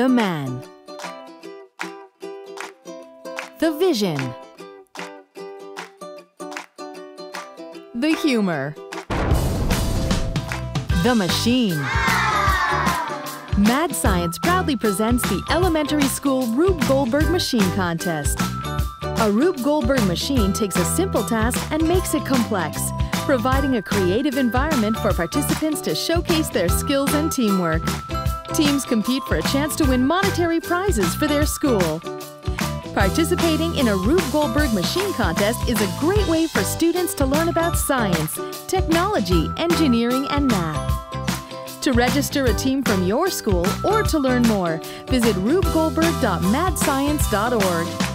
The man. The vision. The humor. The machine. Mad Science proudly presents the elementary school Rube Goldberg Machine Contest. A Rube Goldberg machine takes a simple task and makes it complex, providing a creative environment for participants to showcase their skills and teamwork. Teams compete for a chance to win monetary prizes for their school. Participating in a Rube Goldberg Machine Contest is a great way for students to learn about science, technology, engineering, and math. To register a team from your school or to learn more, visit rubegoldberg.madscience.org.